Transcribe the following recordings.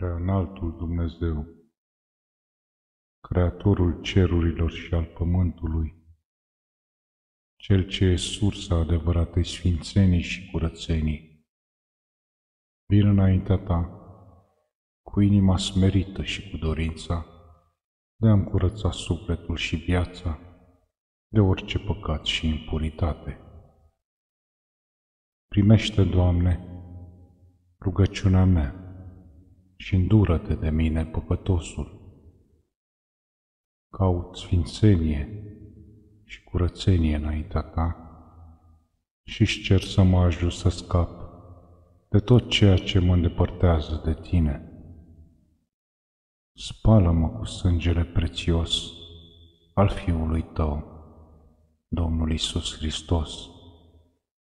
prea înaltul Dumnezeu, Creatorul cerurilor și al pământului, Cel ce e sursa adevăratei sfințenii și curățenii. Vin înaintea ta, cu inima smerită și cu dorința de a-mi curăța sufletul și viața de orice păcat și impuritate. Primește, Doamne, rugăciunea mea și îndură-te de mine, păcătosul. Caut sfințenie și curățenie înaintea ta și-și cer să mă ajut să scap de tot ceea ce mă îndepărtează de tine. Spală-mă cu sângele prețios al Fiului Tău, Domnul Isus Hristos,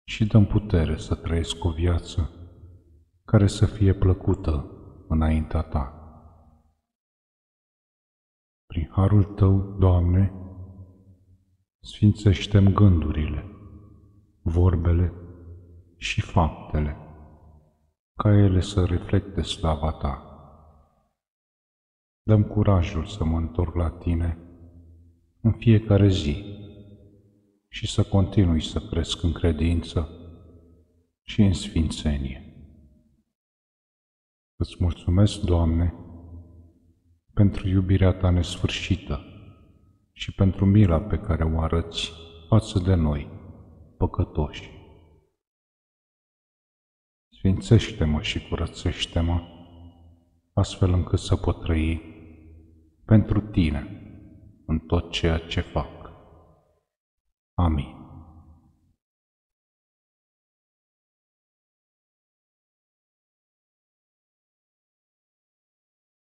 și dăm putere să trăiesc o viață care să fie plăcută înaintea Ta. Prin harul Tău, Doamne, sfințește-mi gândurile, vorbele și faptele, ca ele să reflecte slava Ta. Dăm curajul să mă întorc la Tine în fiecare zi și să continui să cresc în credință și în sfințenie. Îți mulțumesc, Doamne, pentru iubirea Ta nesfârșită și pentru mila pe care o arăți față de noi, păcătoși. Sfințește-mă și curățește-mă, astfel încât să pot trăi pentru Tine în tot ceea ce fac. Amin.